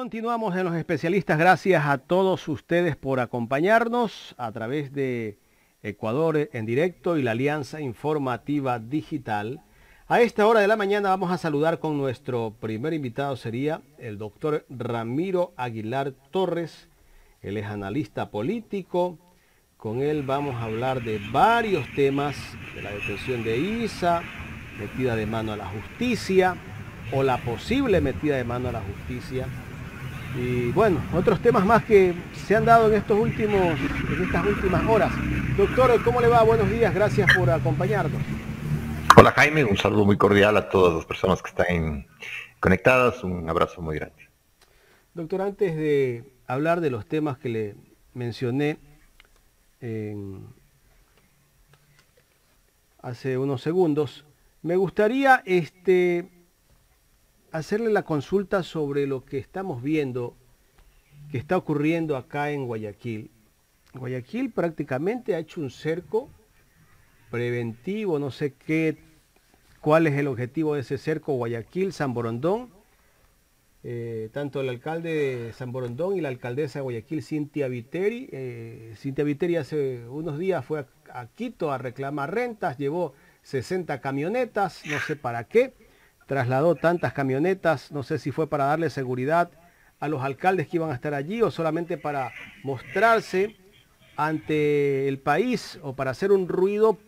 Continuamos en los especialistas. Gracias a todos ustedes por acompañarnos a través de Ecuador en directo y la Alianza Informativa Digital. A esta hora de la mañana vamos a saludar con nuestro primer invitado sería el doctor Ramiro Aguilar Torres. Él es analista político. Con él vamos a hablar de varios temas, de la detención de ISA, metida de mano a la justicia o la posible metida de mano a la justicia y bueno, otros temas más que se han dado en estos últimos, en estas últimas horas. Doctor, ¿cómo le va? Buenos días, gracias por acompañarnos. Hola Jaime, un saludo muy cordial a todas las personas que están conectadas, un abrazo muy grande. Doctor, antes de hablar de los temas que le mencioné hace unos segundos, me gustaría este, hacerle la consulta sobre lo que estamos viendo que está ocurriendo acá en Guayaquil. Guayaquil prácticamente ha hecho un cerco preventivo, no sé qué, cuál es el objetivo de ese cerco Guayaquil, San Borondón. Eh, tanto el alcalde de San Borondón y la alcaldesa de Guayaquil, Cintia Viteri. Eh, Cintia Viteri hace unos días fue a Quito a reclamar rentas, llevó 60 camionetas, no sé para qué trasladó tantas camionetas, no sé si fue para darle seguridad a los alcaldes que iban a estar allí o solamente para mostrarse ante el país o para hacer un ruido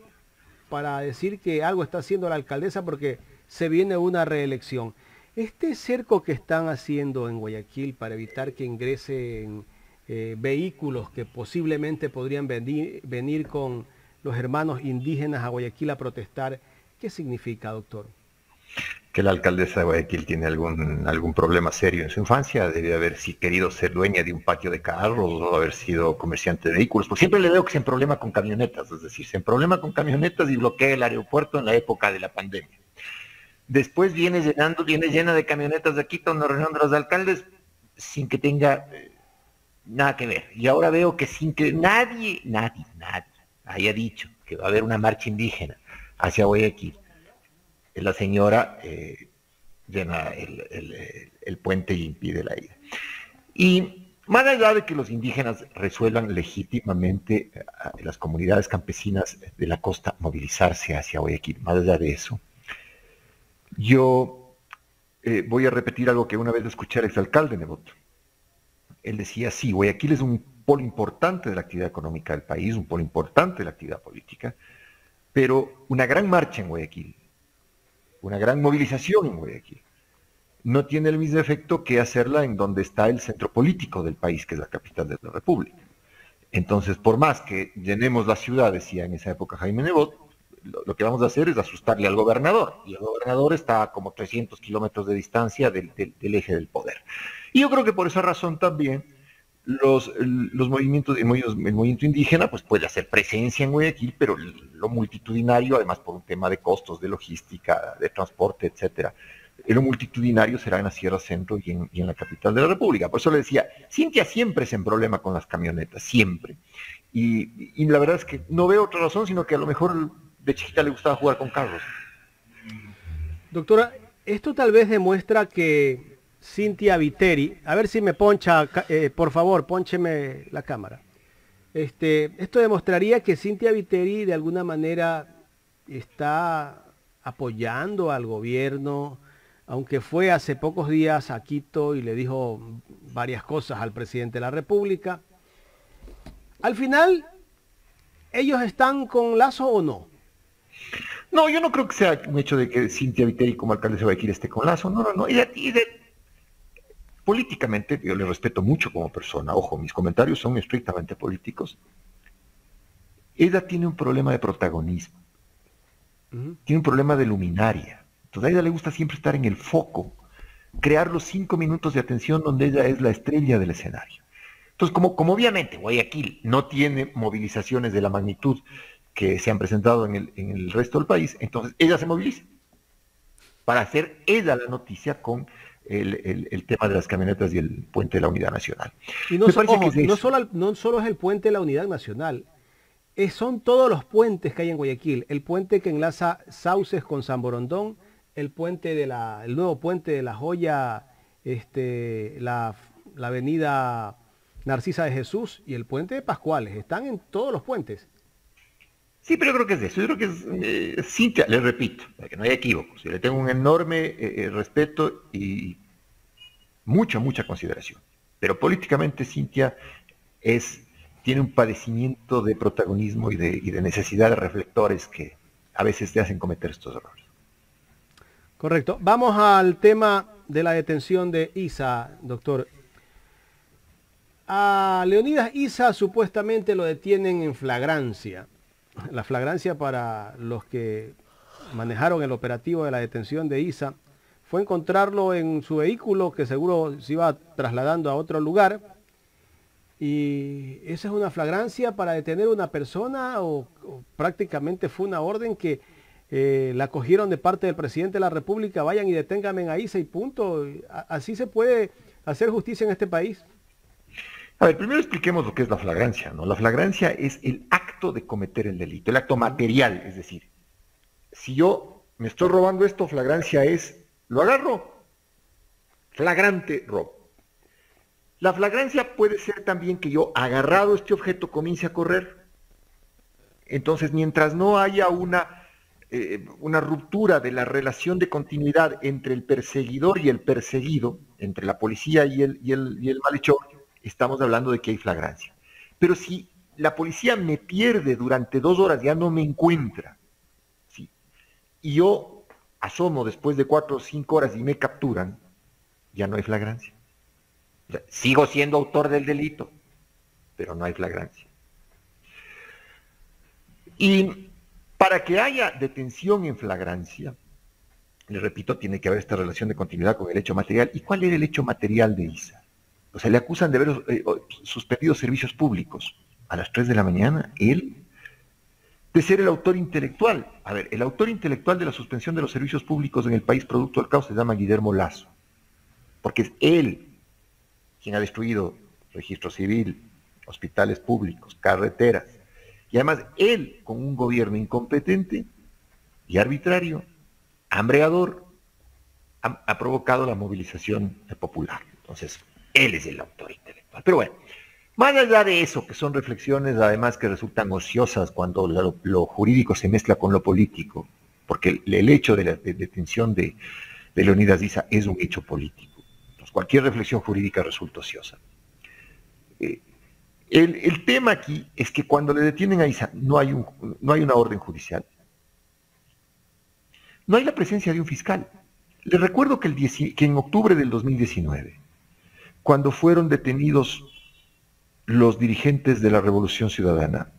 para decir que algo está haciendo la alcaldesa porque se viene una reelección. Este cerco que están haciendo en Guayaquil para evitar que ingresen eh, vehículos que posiblemente podrían venir, venir con los hermanos indígenas a Guayaquil a protestar, ¿qué significa, doctor? Que la alcaldesa de Guayaquil tiene algún, algún problema serio en su infancia, debe haber si querido ser dueña de un patio de carros o haber sido comerciante de vehículos, porque siempre le veo que se problema con camionetas, es decir, se problema con camionetas y bloquea el aeropuerto en la época de la pandemia. Después viene llenando, viene llena de camionetas de aquí, una reunión de los alcaldes sin que tenga eh, nada que ver. Y ahora veo que sin que nadie, nadie, nadie haya dicho que va a haber una marcha indígena hacia Guayaquil, la señora eh, llena el, puente y impide la ida. Y más allá de que los indígenas resuelvan legítimamente eh, las comunidades campesinas de la costa movilizarse hacia Guayaquil, más allá de eso, yo eh, voy a repetir algo que una vez escuché al exalcalde Nebot. Él decía, sí, Guayaquil es un polo importante de la actividad económica del país, un polo importante de la actividad política, pero una gran marcha en Guayaquil, una gran movilización en Guayaquil. No tiene el mismo efecto que hacerla en donde está el centro político del país, que es la capital de la República. Entonces, por más que llenemos las ciudades, decía en esa época Jaime Nebot, lo, que vamos a hacer es asustarle al gobernador. Y el gobernador está a como 300 kilómetros de distancia del, eje del poder. Y yo creo que por esa razón también los, los movimientos, el, movimiento indígena pues puede hacer presencia en Guayaquil, pero lo multitudinario, además por un tema de costos, de logística, de transporte, etcétera, lo multitudinario será en la Sierra Centro y en, la capital de la República. Por eso le decía, Cintia siempre es en problema con las camionetas, siempre. Y, y, la verdad es que no veo otra razón, sino que a lo mejor de chiquita le gustaba jugar con carros. Doctora, esto tal vez demuestra que Cintia Viteri. A ver si me poncha, eh, por favor, poncheme la cámara. Este, esto demostraría que Cintia Viteri de alguna manera está apoyando al gobierno, aunque fue hace pocos días a Quito y le dijo varias cosas al presidente de la República. Al final, ¿ellos están con Lazo o no? No, yo no creo que sea un hecho de que Cintia Viteri como alcalde de Guayaquil esté con Lazo. No, no, no. Políticamente, yo le respeto mucho como persona, ojo, mis comentarios son estrictamente políticos. Ella tiene un problema de protagonismo, tiene un problema de luminaria. Entonces a ella le gusta siempre estar en el foco, crear los cinco minutos de atención donde ella es la estrella del escenario. Entonces, como, como obviamente Guayaquil no tiene movilizaciones de la magnitud que se han presentado en el, en el resto del país, entonces ella se moviliza para hacer ella la noticia con el, tema de las camionetas y el puente de la Unidad Nacional. Y no, solo, no solo es el puente de la Unidad Nacional, son todos los puentes que hay en Guayaquil. El puente que enlaza Sauces con San Borondón, el puente de la, el nuevo puente de la Joya este, la, avenida Narcisa de Jesús y el puente de Pascuales. Están en todos los puentes. Sí, pero yo creo que es eso. Yo creo que es eh, Cintia, le repito, para que no haya equívocos. Yo le tengo un enorme eh, eh, respeto y mucha, mucha consideración. Pero políticamente Cintia tiene un padecimiento de protagonismo y de, y de necesidad de reflectores que a veces te hacen cometer estos errores. Correcto. Vamos al tema de la detención de Isa, doctor. A Leonidas Isa supuestamente lo detienen en flagrancia. La flagrancia para los que manejaron el operativo de la detención de Isa fue encontrarlo en su vehículo que seguro se iba trasladando a otro lugar. Y esa es una flagrancia para detener a una persona o, prácticamente fue una orden que eh, la cogieron de parte del presidente de la República, vayan y deténganme a Isa y punto. Así se puede hacer justicia en este país. A ver, primero expliquemos lo que es la flagrancia, ¿no? La flagrancia es el acto de cometer el delito, el acto material, es decir, si yo me estoy robando esto, flagrancia es lo agarro. Flagrante robo. La flagrancia puede ser también que yo, agarrado este objeto, comience a correr. Entonces, mientras no haya una, eh, una ruptura de la relación de continuidad entre el perseguidor y el perseguido, entre la policía y el, y el, y el malhechor, estamos hablando de que hay flagrancia. Pero si la policía me pierde durante dos horas, ya no me encuentra, y yo asomo después de cuatro o cinco horas y me capturan, ya no hay flagrancia. sigo siendo autor del delito, pero no hay flagrancia. Y para que haya detención en flagrancia, le repito, tiene que haber esta relación de continuidad con el hecho material. ¿Y cuál era el hecho material de Isa? O sea, le acusan de haber eh, suspendido servicios públicos. A las 3 de la mañana, él de ser el autor intelectual. A ver, el autor intelectual de la suspensión de los servicios públicos en el país producto del caos se llama Guillermo Lazo, porque es él quien ha destruido registro civil, hospitales públicos, carreteras, y además él, con un gobierno incompetente y arbitrario, hambreador, ha, ha provocado la movilización popular. Entonces, él es el autor intelectual. Pero bueno, más allá de eso, que son reflexiones además que resultan ociosas cuando lo, jurídico se mezcla con lo político, porque el, hecho de la detención de, Leonidas Diza es un hecho político. cualquier reflexión jurídica resulta ociosa. Eh, el, tema aquí es que cuando le detienen a Isa no hay, una orden judicial. No hay la presencia de un fiscal. Le recuerdo que en octubre del 2019, cuando fueron detenidos los dirigentes de la Revolución Ciudadana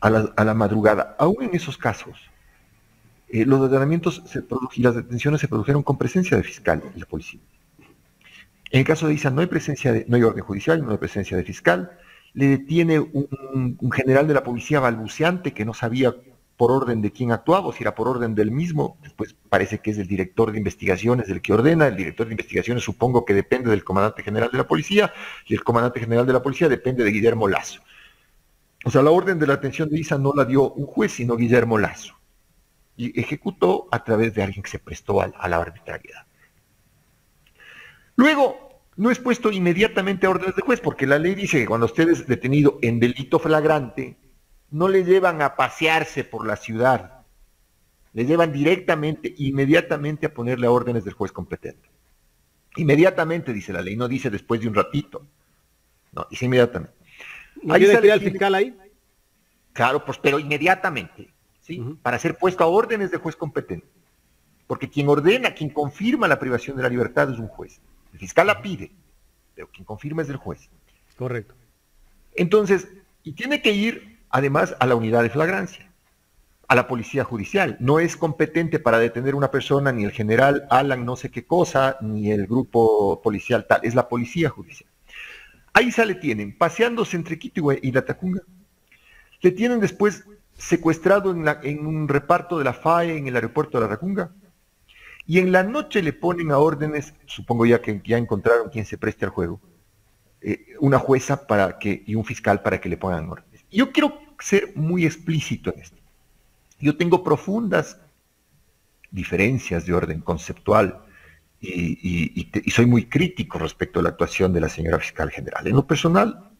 a la, madrugada. Aún en esos casos, eh, los allanamientos y las detenciones se produjeron con presencia de fiscal y la policía. En el caso de Isa no hay presencia de, no hay orden judicial, no hay presencia de fiscal. Le detiene un general de la policía balbuceante que no sabía por orden de quién actuaba, o si era por orden del mismo, después parece que es el director de investigaciones el que ordena, el director de investigaciones supongo que depende del comandante general de la policía, y el comandante general de la policía depende de Guillermo Lazo. O sea, la orden de la atención de Isa no la dio un juez, sino Guillermo Lazo. Y ejecutó a través de alguien que se prestó a, a la arbitrariedad. Luego, no es puesto inmediatamente a órdenes de juez, porque la ley dice que cuando usted es detenido en delito flagrante, no le llevan a pasearse por la ciudad, le llevan directamente, inmediatamente a ponerle órdenes del juez competente. Inmediatamente, dice la ley, no dice después de un ratito. No, dice inmediatamente. sale el fiscal ahí? Claro, pues, pero inmediatamente, ¿sí? Para ser puesto a órdenes del juez competente. Porque quien ordena, quien confirma la privación de la libertad es un juez. El fiscal la pide, pero quien confirma es el juez. Correcto. Entonces, y tiene que ir además a la unidad de flagrancia, a la policía judicial. No es competente para detener una persona ni el general Alan no sé qué cosa, ni el grupo policial tal, es la policía judicial. Ahí sale tienen, paseándose entre Quito y la Tacunga. Le tienen después secuestrado en, un reparto de la FAE en el aeropuerto de la Tacunga. Y en la noche le ponen a órdenes, supongo ya que ya encontraron quien se preste al juego, eh, una jueza para que, y un fiscal para que le pongan órdenes. Yo quiero ser muy explícito en esto. Yo tengo profundas diferencias de orden conceptual y, soy muy crítico respecto a la actuación de la señora fiscal general. En lo personal,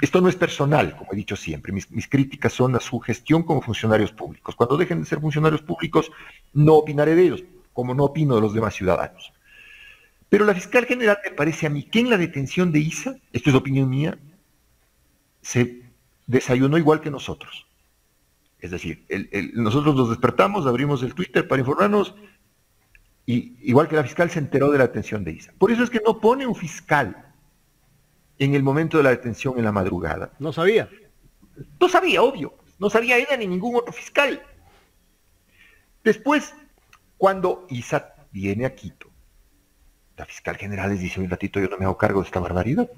esto no es personal, como he dicho siempre, mis, críticas son a su gestión como funcionarios públicos. Cuando dejen de ser funcionarios públicos, no opinaré de ellos, como no opino de los demás ciudadanos. Pero la fiscal general me parece a mí que en la detención de Isa, esto es opinión mía, se desayunó igual que nosotros. Es decir, nosotros nos despertamos, abrimos el Twitter para informarnos, y igual que la fiscal se enteró de la detención de Isa. Por eso es que no pone un fiscal en el momento de la detención en la madrugada. No sabía. No sabía, obvio. No sabía ella ni ningún otro fiscal. Después, cuando Isa viene a Quito, la fiscal general les dice, un ratito, yo no me hago cargo de esta barbaridad.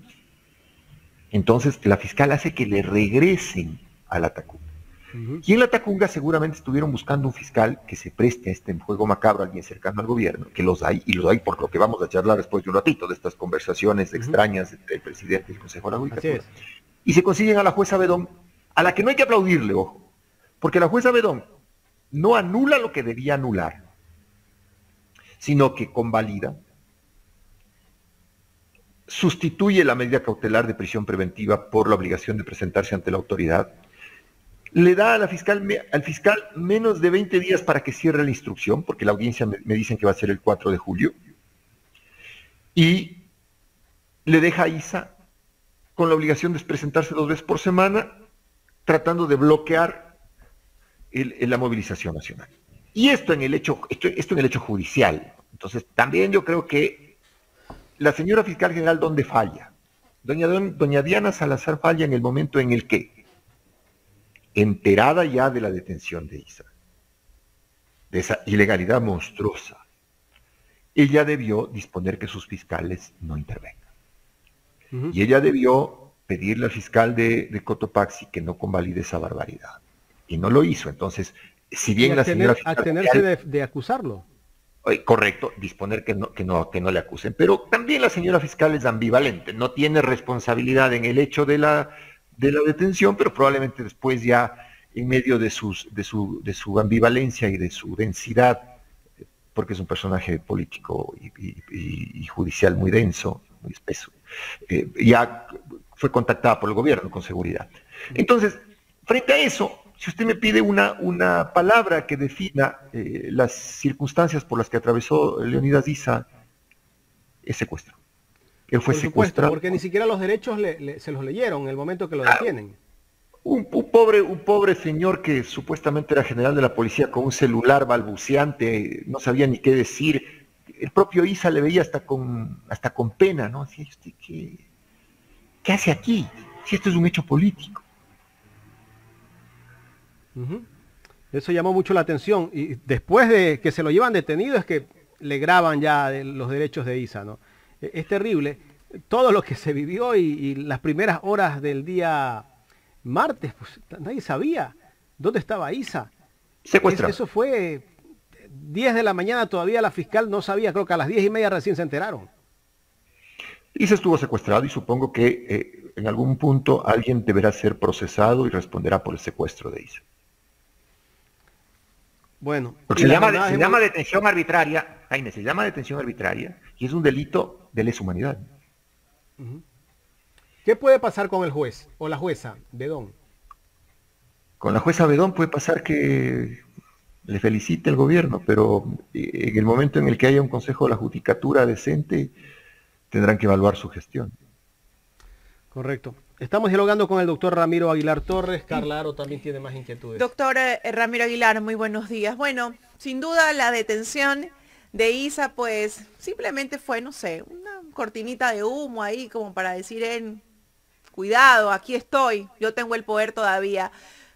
Entonces, la fiscal hace que le regresen a la Tacunga. Y en la Tacunga seguramente estuvieron buscando un fiscal que se preste a este juego macabro, alguien cercano al gobierno, que los hay, y los hay por lo que vamos a charlar después de un ratito, de estas conversaciones extrañas entre el presidente y el Consejo de la Judicatura. Y se consiguen a la jueza Bedón, a la que no hay que aplaudirle, ojo, porque la jueza Bedón no anula lo que debía anular, sino que convalida, sustituye la medida cautelar de prisión preventiva por la obligación de presentarse ante la autoridad, le da a la fiscal, al fiscal menos de 20 días para que cierre la instrucción, porque la audiencia me, dicen que va a ser el 4 de julio, y le deja a ISA con la obligación de presentarse dos veces por semana, tratando de bloquear la movilización nacional. Y esto en el hecho, esto, esto en el hecho judicial. Entonces, también yo creo que la señora fiscal general, ¿dónde falla? Doña, doña Diana Salazar falla en el momento en el que enterada ya de la detención de Isa, de esa ilegalidad monstruosa, ella debió disponer que sus fiscales no intervengan. Y ella debió pedirle al fiscal de, Cotopaxi que no convalide esa barbaridad. Y no lo hizo. Entonces, si bien la señora fiscal... Atenerse de, de, acusarlo. Correcto, disponer que no, que, no, que no le acusen. Pero también la señora fiscal es ambivalente, no tiene responsabilidad en el hecho de la de la detención, pero probablemente después ya en medio de, sus, de, su, de su ambivalencia y de su densidad, porque es un personaje político y, judicial muy denso, muy espeso, eh, ya fue contactada por el gobierno con seguridad. Entonces, frente a eso, si usted me pide una, una palabra que defina eh, las circunstancias por las que atravesó Leonidas Issa, es secuestro. Él fue secuestrado. Porque ni siquiera los derechos se los leyeron en el momento que lo ah, detienen. Un, pobre, un pobre señor que supuestamente era general de la policía con un celular balbuceante, no sabía ni qué decir. El propio Isa le veía hasta con, hasta con pena, ¿no? ¿qué, ¿qué hace aquí? Si esto es un hecho político. Eso llamó mucho la atención. Y después de que se lo llevan detenido es que le graban ya los derechos de Isa, ¿no? es terrible. Todo lo que se vivió y, las primeras horas del día martes, pues nadie sabía dónde estaba Isa. Secuestrado. Eso fue 10 de la mañana, todavía la fiscal no sabía, creo que a las 10 y media recién se enteraron. Isa estuvo secuestrado y supongo que eh, en algún punto alguien deberá ser procesado y responderá por el secuestro de Isa. Bueno. Se, llama, se llama detención arbitraria, Jaime, se llama detención arbitraria y es un delito de lesa humanidad. ¿Qué puede pasar con el juez o la jueza Bedón? Con la jueza Bedón puede pasar que le felicite el gobierno, pero en el momento en el que haya un consejo de la judicatura decente, tendrán que evaluar su gestión. Correcto. Estamos dialogando con el doctor Ramiro Aguilar Torres. Carla Aro también tiene más inquietudes. Doctor eh, Ramiro Aguilar, muy buenos días. Bueno, sin duda la detención de Isa, pues simplemente fue, no sé, una cortinita de humo ahí como para decir en, cuidado, aquí estoy, yo tengo el poder todavía.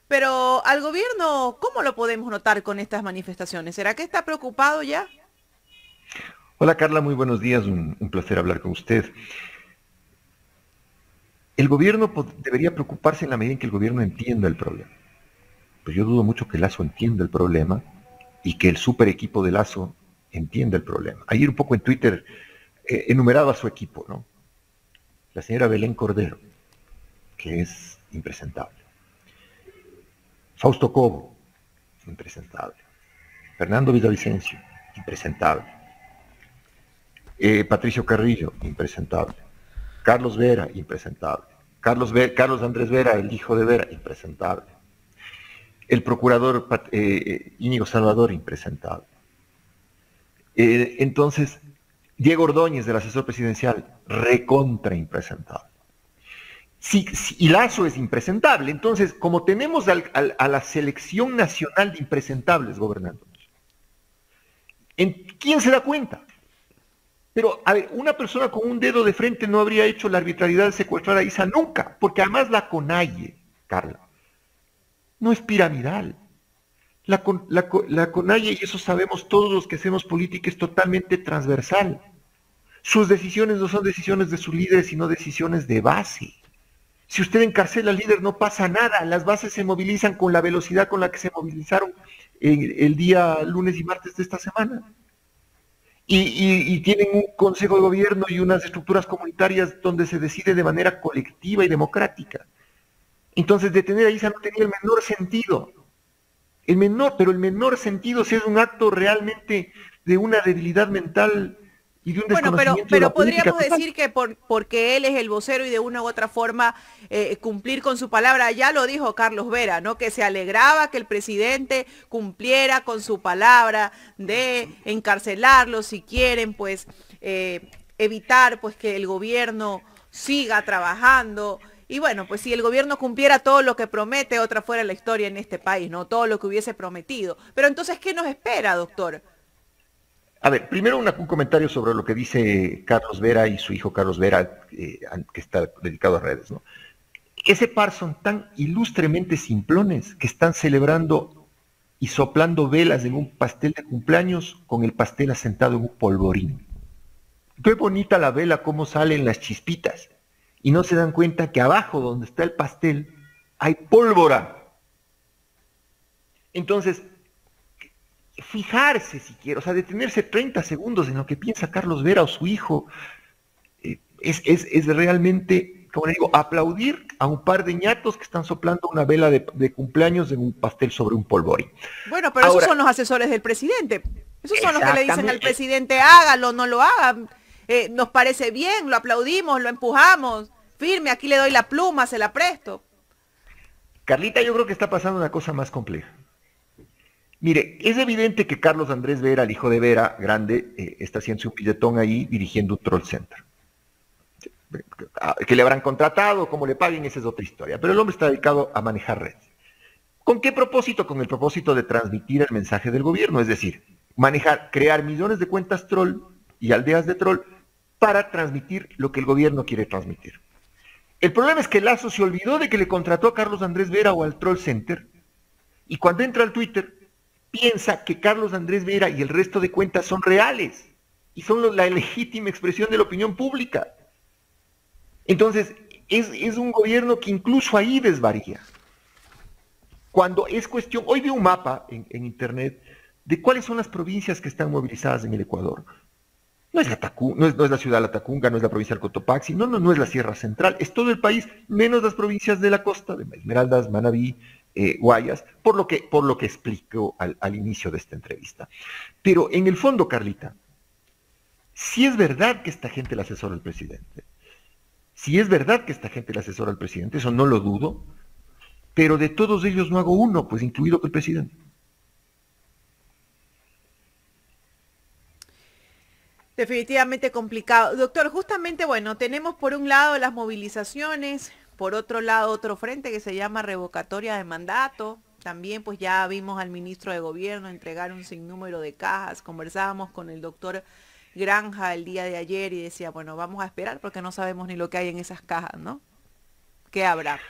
Pero al gobierno, ¿cómo lo podemos notar con estas manifestaciones? ¿Será que está preocupado ya? Hola Carla, muy buenos días, un, placer hablar con usted. El gobierno debería preocuparse en la medida en que el gobierno entienda el problema. Pues yo dudo mucho que Lazo entienda el problema y que el super equipo de Lazo entiende el problema. Ayer un poco en Twitter eh, enumeraba a su equipo, ¿no? La señora Belén Cordero, que es impresentable. Fausto Cobo, impresentable. Fernando Villavicencio, impresentable. Eh, Patricio Carrillo, impresentable. Carlos Vera, impresentable. Carlos, Andrés Vera, el hijo de Vera, impresentable. El procurador eh, Íñigo Salvador, impresentable. Eh, entonces, Diego Ordóñez, del asesor presidencial, recontra impresentable. y Lazo es impresentable. Entonces, como tenemos a la selección nacional de impresentables gobernando, ¿quién se da cuenta? Pero, una persona con un dedo de frente no habría hecho la arbitrariedad de secuestrar a Isa nunca, porque además la CONAIE, Carla, no es piramidal. La, la, CONAIE, y eso sabemos todos los que hacemos política, es totalmente transversal. Sus decisiones no son decisiones de sus líderes, sino decisiones de base. Si usted encarcela al líder, no pasa nada. Las bases se movilizan con la velocidad con la que se movilizaron el día lunes y martes de esta semana y, tienen un consejo de gobierno y unas estructuras comunitarias donde se decide de manera colectiva y democrática. Entonces, detener a Isa no tenía el menor sentido. El menor, pero el menor sentido si es un acto realmente de una debilidad mental bueno, pero, pero podríamos decir que por, porque él es el vocero y de una u otra forma eh, cumplir con su palabra, ya lo dijo Carlos Vera, ¿no? Que se alegraba que el presidente cumpliera con su palabra de encarcelarlo si quieren, pues, eh, evitar pues que el gobierno siga trabajando. Y bueno, pues si el gobierno cumpliera todo lo que promete, otra fuera la historia en este país, ¿no? Todo lo que hubiese prometido. Pero entonces, ¿qué nos espera, doctor? A ver, primero un comentario sobre lo que dice Carlos Vera y su hijo Carlos Vera, eh, que está dedicado a redes. Ese par son tan ilustremente simplones que están celebrando y soplando velas en un pastel de cumpleaños con el pastel asentado en un polvorín. Qué bonita la vela, cómo salen las chispitas. Y no se dan cuenta que abajo donde está el pastel hay pólvora. Entonces, fijarse si quiere, o sea, detenerse 30 segundos en lo que piensa Carlos Vera o su hijo, eh, es, es, realmente, como digo, aplaudir a un par de ñatos que están soplando una vela de, cumpleaños en un pastel sobre un polvorín. Bueno, pero esos son los asesores del presidente. Esos son los que le dicen al presidente, hágalo, no lo haga. Eh, nos parece bien, lo aplaudimos, lo empujamos. Firme, aquí le doy la pluma, se la presto. Carlita, yo creo que está pasando una cosa más compleja. Mire, es evidente que Carlos Andrés Vera, el hijo de Vera, grande, eh, está haciendo un billetón ahí dirigiendo un troll center. Que le habrán contratado, cómo le paguen, esa es otra historia. Pero el hombre está dedicado a manejar redes. ¿Con qué propósito? Con el propósito de transmitir el mensaje del gobierno, es decir, manejar, crear millones de cuentas troll y aldeas de troll para transmitir lo que el gobierno quiere transmitir. El problema es que Lazo se olvidó de que le contrató a Carlos Andrés Vera o al Troll Center y cuando entra al Twitter piensa que Carlos Andrés Vera y el resto de cuentas son reales y son la legítima expresión de la opinión pública. Entonces, es, un gobierno que incluso ahí desvaría. Cuando es cuestión, hoy vi un mapa en, internet de cuáles son las provincias que están movilizadas en el Ecuador. No es, la no, es, la ciudad de La Tacunga, no es la provincia del Cotopaxi, no, no, no es la Sierra Central, es todo el país, menos las provincias de la costa, de Esmeraldas, Manabí, eh, Guayas, por lo que, por lo que explico al, al inicio de esta entrevista. Pero en el fondo, Carlita, si es verdad que esta gente le asesora al presidente, si es verdad que esta gente le asesora al presidente, eso no lo dudo, pero de todos ellos no hago uno, pues incluido el presidente. Definitivamente complicado. Doctor, justamente, bueno, tenemos por un lado las movilizaciones, por otro lado, otro frente que se llama revocatoria de mandato. También pues ya vimos al ministro de gobierno entregar un sinnúmero de cajas. Conversábamos con el doctor Granja el día de ayer y decía, bueno, vamos a esperar porque no sabemos ni lo que hay en esas cajas, ¿no? ¿Qué habrá?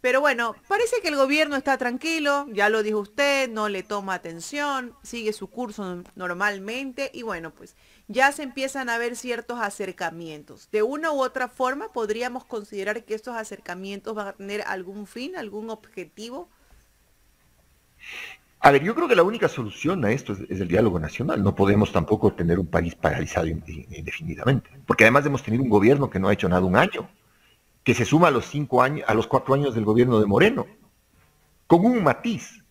Pero bueno, parece que el gobierno está tranquilo, ya lo dijo usted, no le toma atención, sigue su curso normalmente y bueno, pues ya se empiezan a ver ciertos acercamientos. De una u otra forma, podríamos considerar que estos acercamientos van a tener algún fin, algún objetivo. A ver, yo creo que la única solución a esto es, el diálogo nacional. No podemos tampoco tener un país paralizado indefinidamente, porque además hemos tenido un gobierno que no ha hecho nada un año que se suma a los cinco años, a los cuatro años del gobierno de Moreno, con un matiz.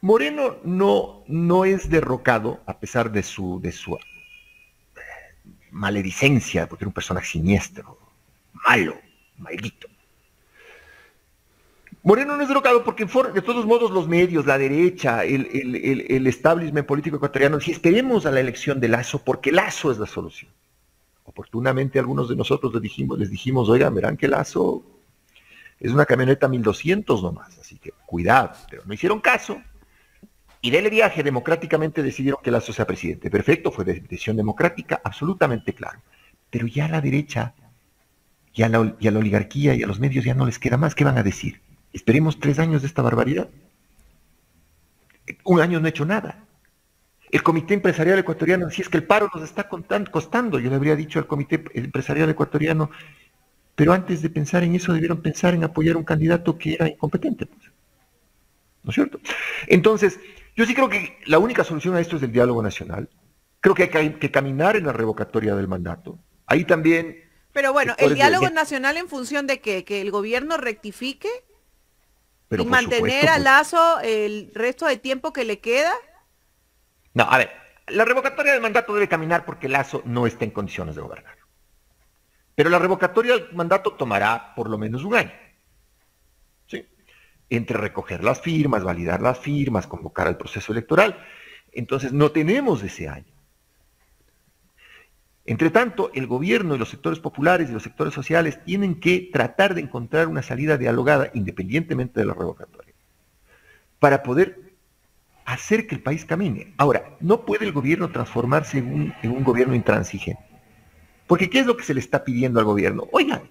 Moreno no, no es derrocado, a pesar de su, de su, maledicencia, porque era un personaje siniestro, malo, maldito. Moreno no es drogado porque de todos modos los medios, la derecha, el, el, establishment político ecuatoriano, si esperemos a la elección de Lazo, porque Lazo es la solución. Oportunamente algunos de nosotros les dijimos, les dijimos, oigan, verán que Lazo es una camioneta 1200 nomás, así que cuidado, pero no hicieron caso. Y del viaje democráticamente decidieron que Lazo sea presidente. Perfecto, fue decisión democrática, absolutamente claro. Pero ya a la derecha, y a la, oligarquía y a los medios ya no les queda más. ¿Qué van a decir? Esperemos tres años de esta barbaridad. Un año no ha hecho nada. El Comité Empresarial Ecuatoriano, si es que el paro nos está costando, yo le habría dicho al Comité Empresarial Ecuatoriano, pero antes de pensar en eso debieron pensar en apoyar un candidato que era incompetente. Pues. ¿No es cierto? Entonces, yo sí creo que la única solución a esto es el diálogo nacional. Creo que hay que caminar en la revocatoria del mandato. Ahí también... Pero bueno, el diálogo nacional en función de que, que el gobierno rectifique y mantener a pues. Lazo el resto de tiempo que le queda. No, a ver, la revocatoria del mandato debe caminar porque Lazo no está en condiciones de gobernar. Pero la revocatoria del mandato tomará por lo menos un año. Entre recoger las firmas, validar las firmas, convocar al proceso electoral. Entonces no tenemos ese año. Entre tanto, el gobierno y los sectores populares y los sectores sociales tienen que tratar de encontrar una salida dialogada independientemente de la revocatoria, para poder hacer que el país camine. Ahora, no puede el gobierno transformarse en un, en un gobierno intransigente. Porque ¿qué es lo que se le está pidiendo al gobierno? Oigan,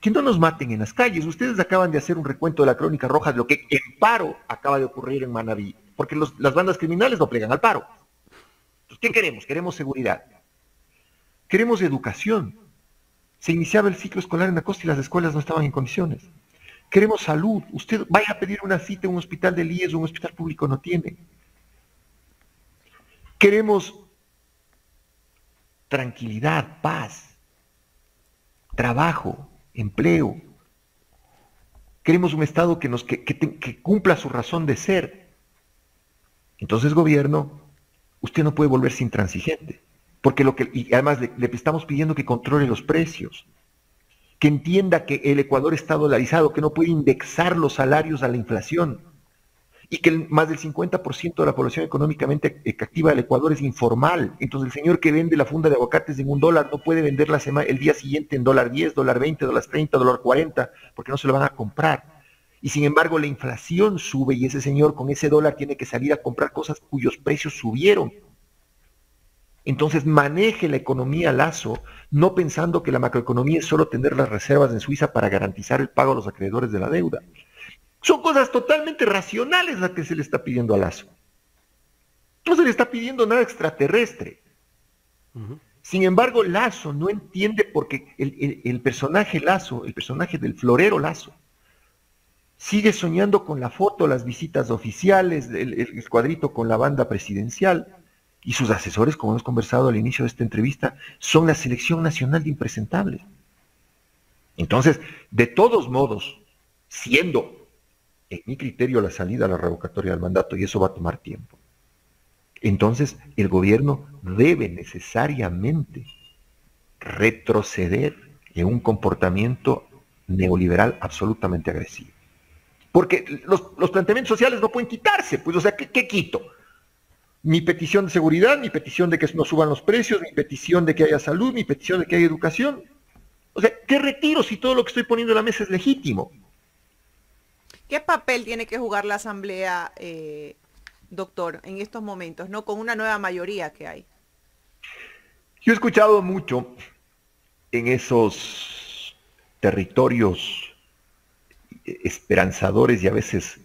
que no nos maten en las calles. Ustedes acaban de hacer un recuento de la crónica roja de lo que en paro acaba de ocurrir en Manaví, porque las bandas criminales no plegan al paro. ¿Qué queremos? Queremos seguridad. Queremos educación. Se iniciaba el ciclo escolar en la costa y las escuelas no estaban en condiciones. Queremos salud. Usted vaya a pedir una cita en un hospital de IES o un hospital público no tiene. Queremos tranquilidad, paz, trabajo, empleo. Queremos un Estado que, nos, que, que cumpla su razón de ser. Entonces, gobierno, usted no puede volverse intransigente. Porque lo que, y además le, estamos pidiendo que controle los precios, que entienda que el Ecuador está dolarizado, que no puede indexar los salarios a la inflación y que más del 50% de la población económicamente activa del Ecuador es informal. Entonces el señor que vende la funda de aguacates en un dólar no puede vender la semana, el día siguiente en dólar 10, dólar 20, dólar 30, dólar 40, porque no se lo van a comprar. Y sin embargo la inflación sube y ese señor con ese dólar tiene que salir a comprar cosas cuyos precios subieron. Entonces maneje la economía lazo, no pensando que la macroeconomía es solo tener las reservas en Suiza para garantizar el pago a los acreedores de la deuda. Son cosas totalmente racionales las que se le está pidiendo a Lazo. No se le está pidiendo nada extraterrestre. Sin embargo, Lazo no entiende porque el, personaje Lazo, el personaje del florero Lazo, sigue soñando con la foto, las visitas oficiales, el cuadrito con la banda presidencial y sus asesores, como hemos conversado al inicio de esta entrevista, son la selección nacional de impresentables. Entonces, de todos modos, siendo en mi criterio la salida a la revocatoria del mandato, y eso va a tomar tiempo, entonces el gobierno debe necesariamente retroceder en un comportamiento neoliberal absolutamente agresivo. Porque los, planteamientos sociales no pueden quitarse, pues, o sea, qué quito? mi petición de seguridad, mi petición de que no suban los precios, mi petición de que haya salud, mi petición de que haya educación. O sea, ¿qué retiro si todo lo que estoy poniendo en la mesa es legítimo? ¿Qué papel tiene que jugar la Asamblea, eh, doctor, en estos momentos, no con una nueva mayoría que hay? Yo he escuchado mucho en esos territorios esperanzadores y a veces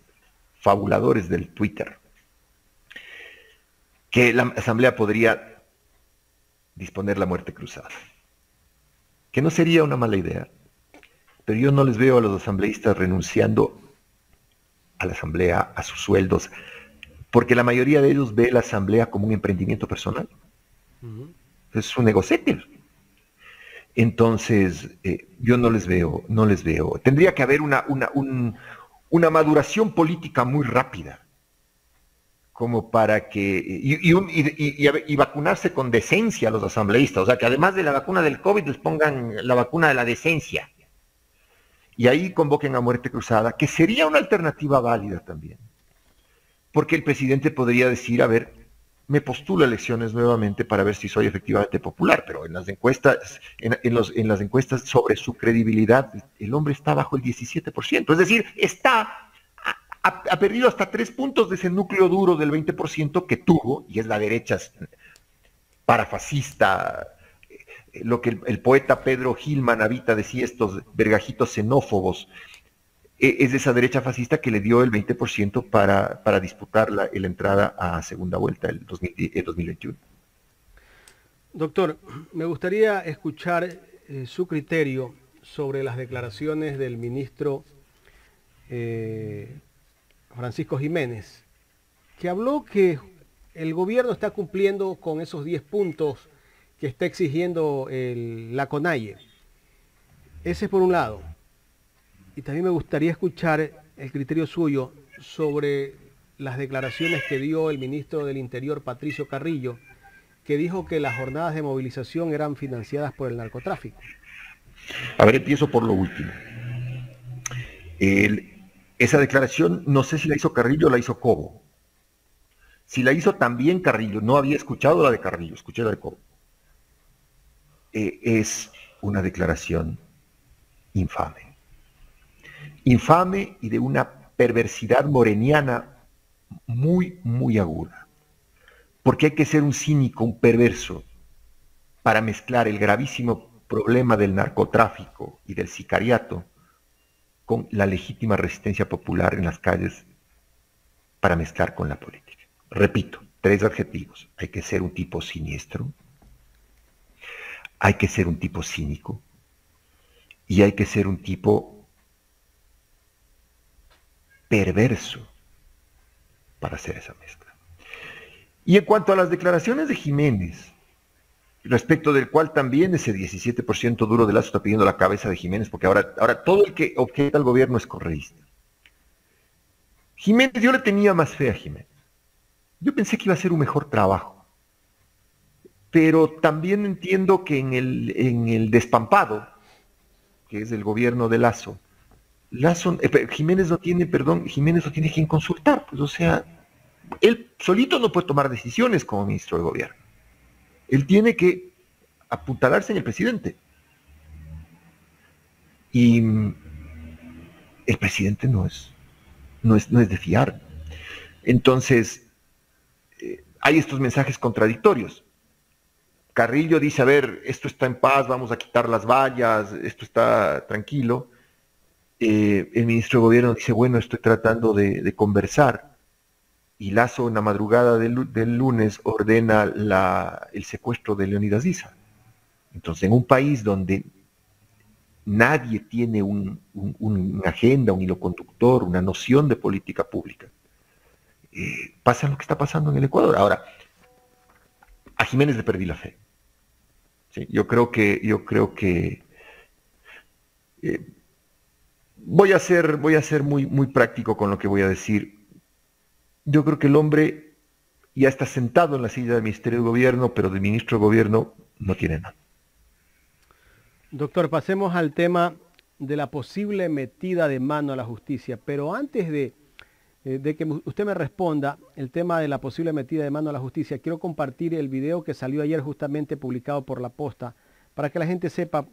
fabuladores del Twitter que la Asamblea podría disponer la muerte cruzada. Que no sería una mala idea, pero yo no les veo a los asambleístas renunciando a la Asamblea, a sus sueldos, porque la mayoría de ellos ve la Asamblea como un emprendimiento personal. Es un negocete. Entonces, eh, yo no les veo, no les veo. Tendría que haber una, una, una maduración política muy rápida como para que, y, vacunarse con decencia a los asambleístas, o sea, que además de la vacuna del COVID les pongan la vacuna de la decencia. Y ahí convoquen a muerte cruzada, que sería una alternativa válida también. Porque el presidente podría decir, a ver, me postulo elecciones nuevamente para ver si soy efectivamente popular, pero en las encuestas, en, las encuestas sobre su credibilidad, el hombre está bajo el 17%, es decir, está ha, perdido hasta tres puntos de ese núcleo duro del 20% que tuvo, y es la derecha parafascista, lo que el, poeta Pedro Gilman Habita decía, estos vergajitos xenófobos, e, es de esa derecha fascista que le dio el 20% para, para disputar la, entrada a segunda vuelta el, 2021. Doctor, me gustaría escuchar eh, su criterio sobre las declaraciones del ministro eh, Francisco Jiménez, que habló que el gobierno está cumpliendo con esos 10 puntos que está exigiendo la CONAIE. Ese es por un lado. Y también me gustaría escuchar el criterio suyo sobre las declaraciones que dio el ministro del Interior, Patricio Carrillo, que dijo que las jornadas de movilización eran financiadas por el narcotráfico. A ver, empiezo por lo último. Esa declaración no sé si la hizo Carrillo o la hizo Cobo. Si la hizo también Carrillo, no había escuchado la de Carrillo, escuché la de Cobo. Eh, es una declaración infame. Infame y de una perversidad moreniana muy, muy aguda. Porque hay que ser un cínico, un perverso, para mezclar el gravísimo problema del narcotráfico y del sicariato con la legítima resistencia popular en las calles para mezclar con la política. Repito, tres adjetivos. Hay que ser un tipo siniestro, hay que ser un tipo cínico y hay que ser un tipo perverso para hacer esa mezcla. Y en cuanto a las declaraciones de Jiménez, respecto del cual también ese 17% duro de lazo está pidiendo la cabeza de Jiménez, porque ahora, ahora todo el que objeta al gobierno es correísta. Jiménez, yo le tenía más fe a Jiménez. Yo pensé que iba a hacer un mejor trabajo. Pero también entiendo que en el, en el despampado, que es el gobierno de Lazo, Lazo, eh, Jiménez no tiene, perdón, Jiménez no tiene quien consultar, pues o sea, él solito no puede tomar decisiones como ministro de gobierno. Él tiene que apuntalarse en el presidente. Y el presidente no es, no es, no es de fiar. Entonces, eh, hay estos mensajes contradictorios. Carrillo dice, a ver, esto está en paz, vamos a quitar las vallas, esto está tranquilo. Eh, el ministro de Gobierno dice, bueno, estoy tratando de conversar y Lazo en la madrugada del, lunes ordena el secuestro de Leonidas Issa. Entonces, en un país donde nadie tiene una agenda, un hilo conductor, una noción de política pública, eh, pasa lo que está pasando en el Ecuador. Ahora, a Jiménez le perdí la fe. Yo creo que, yo creo que eh, voy a ser, voy a ser muy, muy práctico con lo que voy a decir yo creo que el hombre ya está sentado en la silla del Ministerio de Gobierno, pero de ministro de Gobierno no tiene nada. Doctor, pasemos al tema de la posible metida de mano a la justicia, pero antes de, eh, de que usted me responda el tema de la posible metida de mano a la justicia, quiero compartir el video que salió ayer justamente publicado por La Posta para que la gente sepa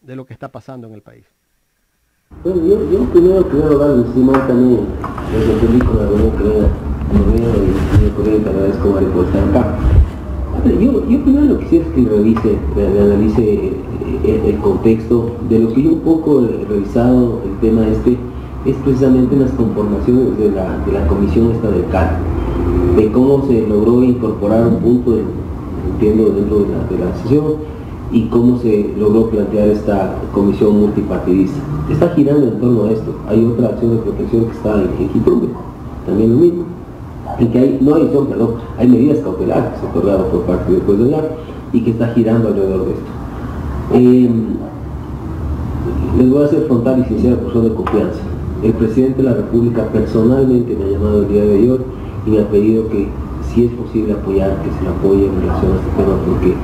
de lo que está pasando en el país. Bueno, yo, yo primero quiero dar estimar también desde película de que gobierno y el correo te agradezco Mario por estar acá. Yo, yo primero lo quisiera es que revise, analice el, el, contexto de lo que yo un poco he revisado el tema este es precisamente las conformaciones de la, de la comisión esta del CAR, de cómo se logró incorporar un punto, entiendo, dentro de la, de la sesión, y cómo se logró plantear esta comisión multipartidista. Está girando en torno a esto. Hay otra acción de protección que está en, en también lo mismo. En que hay, no hay acción, perdón, hay medidas cautelares otorgadas por parte del juez de y que está girando alrededor de esto. Em, les voy a hacer frontal y sincera por de confianza. El presidente de la República personalmente me ha llamado el día de ayer y me ha pedido que si es posible apoyar, que se le apoye en relación a este tema, porque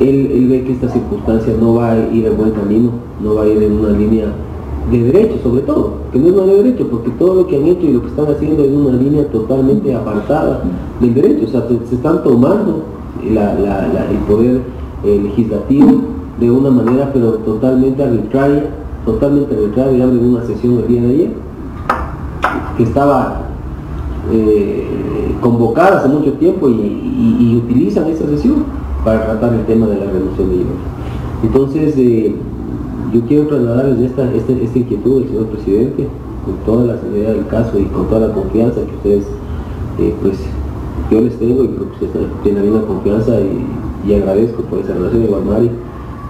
él, él ve que esta circunstancia no va a ir en buen camino, no va a ir en una línea de derecho sobre todo, que no es una de derecho, porque todo lo que han hecho y lo que están haciendo es una línea totalmente apartada del derecho, o sea, se, están tomando el poder eh, legislativo de una manera pero totalmente arbitraria, totalmente arbitraria, y en una sesión el día de ayer, que estaba eh, convocada hace mucho tiempo y, utilizan esa sesión para tratar el tema de la reducción de IVA. Entonces, eh, yo quiero trasladarles esta, este, esta, inquietud del señor presidente, con toda la seriedad del caso y con toda la confianza que ustedes, eh, pues, yo les tengo y creo que ustedes tienen la confianza y, agradezco por esa relación de Guarmari.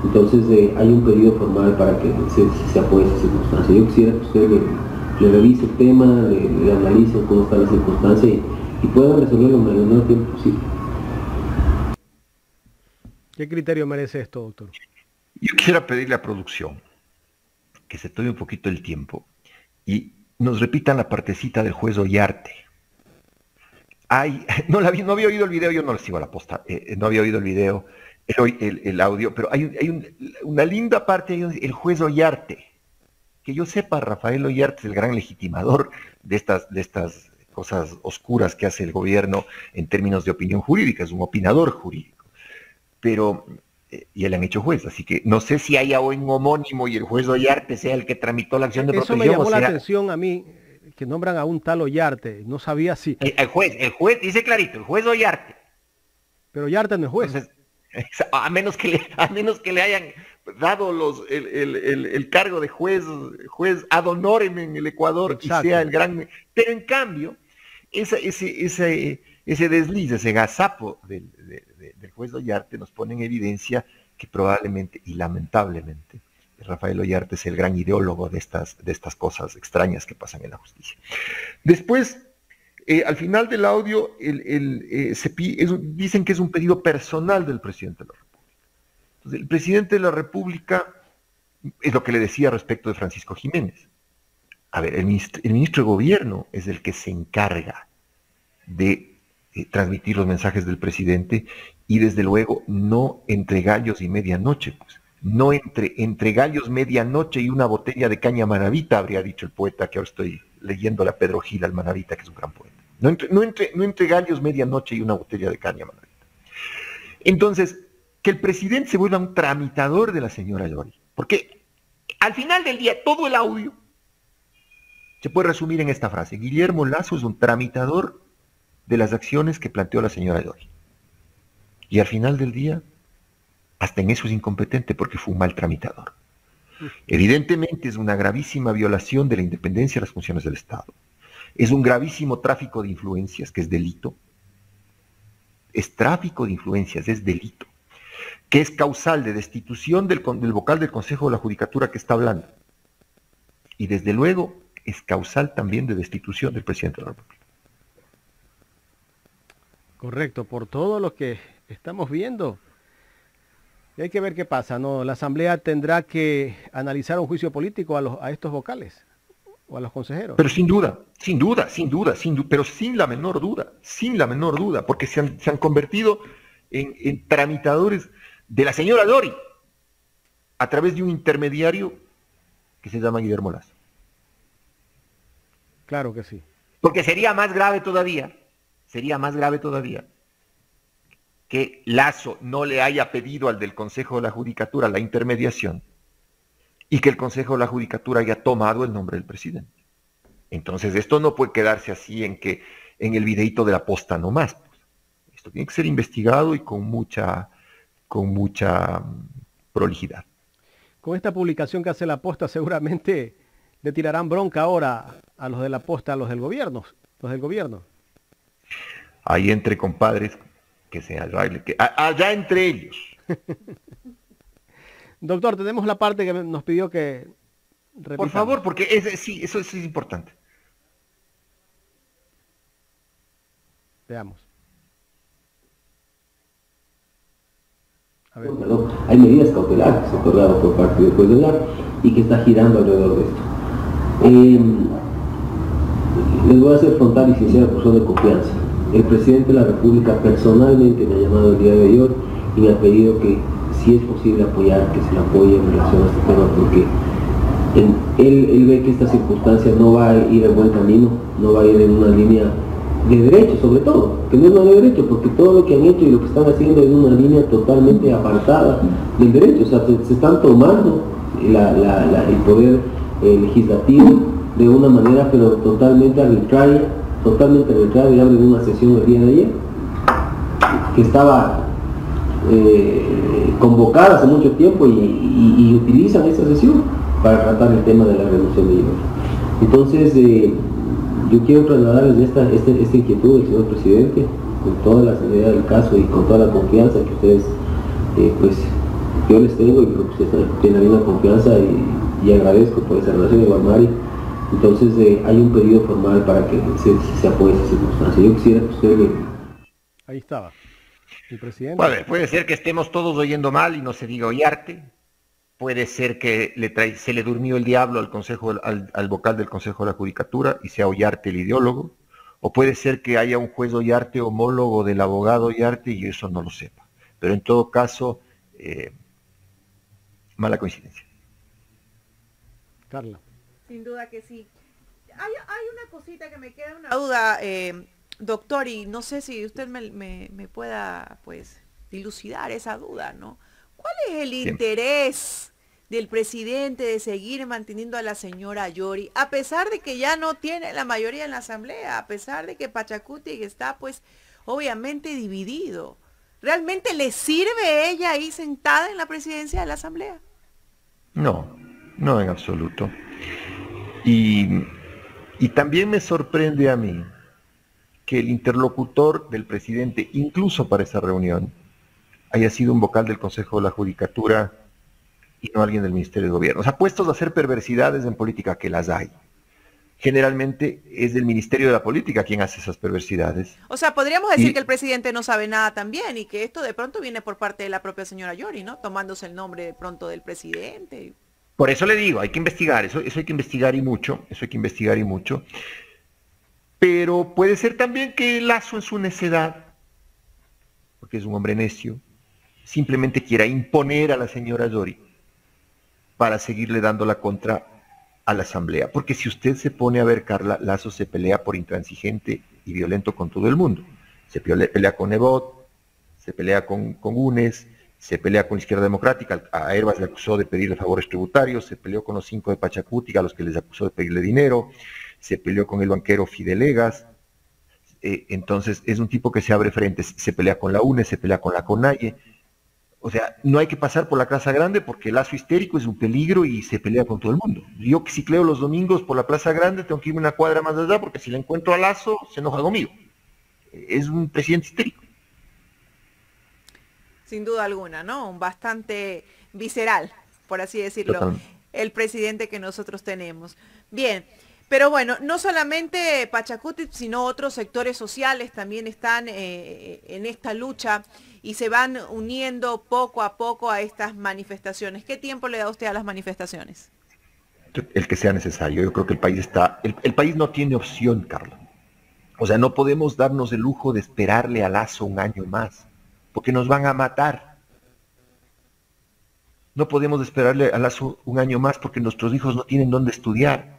Entonces eh, hay un pedido formal para que se, se apoye esa circunstancia. Yo quisiera que usted le, revise el tema, le, analice cómo está la circunstancia y, y puedan resolverlo en el menor tiempo posible. ¿Qué criterio merece esto, doctor? Yo quisiera pedirle a producción que se tome un poquito el tiempo y nos repitan la partecita del juez Ollarte. Hay, no, la, no había oído el video, yo no le sigo a la posta, eh, eh, no había oído el video, el, el, audio, pero hay, una linda parte, el juez Ollarte. Que yo sepa, Rafael Ollarte es el gran legitimador de estas, de estas cosas oscuras que hace el gobierno en términos de opinión jurídica, es un opinador jurídico. Pero y le han hecho juez, así que no sé si haya un homónimo y el juez Ollarte sea el que tramitó la acción de protección. Eso me llamó la atención a mí, que nombran a un tal Ollarte, no sabía si... El, juez, el juez, dice clarito, el juez Ollarte. Pero Ollarte no es juez. A, menos que le, a menos que le hayan dado los, el, cargo de juez, juez ad honorem en el Ecuador y sea el gran... Pero en cambio, ese, ese, ese, ese desliz, ese gazapo del del juez Ollarte nos pone en evidencia que probablemente y lamentablemente Rafael Ollarte es el gran ideólogo de estas, de estas cosas extrañas que pasan en la justicia. Después, eh, al final del audio, eh, dicen que es un pedido personal del presidente de la República. Entonces, el presidente de la República es lo que le decía respecto de Francisco Jiménez. A ver, el ministro, de Gobierno es el que se encarga de eh, transmitir los mensajes del presidente y desde luego no entre gallos y medianoche, pues. No entre, entre gallos medianoche y una botella de caña manavita, habría dicho el poeta que ahora estoy leyendo a Pedro Gil al manavita, que es un gran poeta. No entre, no entre, no entre gallos medianoche y una botella de caña manavita. Entonces, que el presidente se vuelva un tramitador de la señora Lori. Porque al final del día, todo el audio se puede resumir en esta frase. Guillermo Lazo es un tramitador de las acciones que planteó la señora Lori. Y al final del día, hasta en eso es incompetente porque fue un mal tramitador. Evidentemente es una gravísima violación de la independencia de las funciones del Estado. Es un gravísimo tráfico de influencias, que es delito. Es tráfico de influencias, es delito. Que es causal de destitución del, vocal del Consejo de la Judicatura que está hablando. Y desde luego es causal también de destitución del presidente de la República. Correcto, por todo lo que estamos viendo. Y hay que ver qué pasa, ¿no? La Asamblea tendrá que analizar un juicio político a estos vocales o a los consejeros. Pero sin duda, sin duda, sin duda, sin pero sin la menor duda, sin la menor duda, porque se han, se han convertido en, en, tramitadores de la señora Dori a través de un intermediario que se llama Guillermo Lazo. Claro que sí. Porque sería más grave todavía, sería más grave todavía que Lazo no le haya pedido al del Consejo de la Judicatura la intermediación y que el Consejo de la Judicatura haya tomado el nombre del presidente. Entonces esto no puede quedarse así en que en el videito de la posta nomás. Esto tiene que ser investigado y con mucha, con mucha mm, prolijidad. Con esta publicación que hace la posta seguramente le tirarán bronca ahora a los de la posta, a los del gobierno, los del gobierno. Ahí entre compadres, que sea que allá entre ellos. Doctor, tenemos la parte que nos pidió que Por favor, porque es, sí, eso, es importante. Veamos. hay medidas cautelares que se otorgaron por parte del juez de y que está girando alrededor de esto. Eh, les voy a hacer frontal y sincera persona de confianza. El presidente de la República personalmente me ha llamado el día de ayer y me ha pedido que si es posible apoyar, que se le apoye en relación a este tema, porque él, él ve que esta circunstancia no va a ir en buen camino, no va a ir en una línea de derecho sobre todo, que no es una de derecho, porque todo lo que han hecho y lo que están haciendo es una línea totalmente apartada del derecho, o sea, se, están tomando el poder eh, legislativo de una manera pero totalmente arbitraria, totalmente arbitraria, y abren una sesión el día de ayer, que estaba eh, convocada hace mucho tiempo y, utilizan esa sesión para tratar el tema de la reducción de IVA. Entonces, eh, yo quiero trasladarles esta, este, esta, inquietud del señor presidente, con toda la seriedad del caso y con toda la confianza que ustedes, eh, pues, yo les tengo y creo que ustedes tienen una confianza y, agradezco por esa relación, igual Mari. Entonces, eh, hay un pedido formal para que se, se apoye esa circunstancia. Yo quisiera que ustedes... Ahí estaba. El presidente. puede ser que estemos todos oyendo mal y no se diga arte puede ser que le se le durmió el diablo al, consejo, al, vocal del Consejo de la Judicatura y sea Ollarte el ideólogo, o puede ser que haya un juez Ollarte homólogo del abogado Ollarte y eso no lo sepa. Pero en todo caso, eh, mala coincidencia. Carla. Sin duda que sí. Hay, una cosita que me queda una duda, eh, doctor, y no sé si usted me, me, pueda pues dilucidar esa duda, ¿no? ¿Cuál es el interés del presidente de seguir manteniendo a la señora Yori, a pesar de que ya no tiene la mayoría en la asamblea, a pesar de que Pachacuti está pues obviamente dividido. ¿Realmente le sirve ella ahí sentada en la presidencia de la asamblea? No, no en absoluto. Y, y también me sorprende a mí que el interlocutor del presidente, incluso para esa reunión, haya sido un vocal del Consejo de la Judicatura y no alguien del Ministerio de Gobierno. O sea, puestos a hacer perversidades en política, que las hay. Generalmente es del Ministerio de la Política quien hace esas perversidades. O sea, podríamos decir que el presidente no sabe nada también y que esto de pronto viene por parte de la propia señora Yori, ¿no? Tomándose el nombre de pronto del presidente. Por eso le digo, hay que investigar, eso, eso hay que investigar y mucho, eso hay que investigar y mucho. Pero puede ser también que Lazo en su necedad, porque es un hombre necio, simplemente quiera imponer a la señora Yori para seguirle dando la contra a la Asamblea. Porque si usted se pone a ver, Carla, Lazo se pelea por intransigente y violento con todo el mundo. Se pelea con Nebot, se pelea con, con UNES, se pelea con izquierda democrática, a Herbas le acusó de pedirle favores tributarios, se peleó con los cinco de Pachacuti, a los que les acusó de pedirle dinero, se peleó con el banquero Fidelegas, eh, entonces es un tipo que se abre frentes, se pelea con la UNES, se pelea con la CONAIE, o sea, no hay que pasar por la Plaza Grande porque el lazo histérico es un peligro y se pelea con todo el mundo. Yo que cicleo los domingos por la Plaza Grande tengo que irme una cuadra más allá porque si le encuentro a Lazo se enoja conmigo. Es un presidente histérico. Sin duda alguna, ¿no? Un bastante visceral, por así decirlo, el presidente que nosotros tenemos. Bien, pero bueno, no solamente Pachacuti, sino otros sectores sociales también están eh, en esta lucha y se van uniendo poco a poco a estas manifestaciones. ¿Qué tiempo le da usted a las manifestaciones? El que sea necesario. Yo creo que el país está, el, país no tiene opción, Carlos. O sea, no podemos darnos el lujo de esperarle a Lazo un año más, porque nos van a matar. No podemos esperarle a Lazo un año más porque nuestros hijos no tienen dónde estudiar.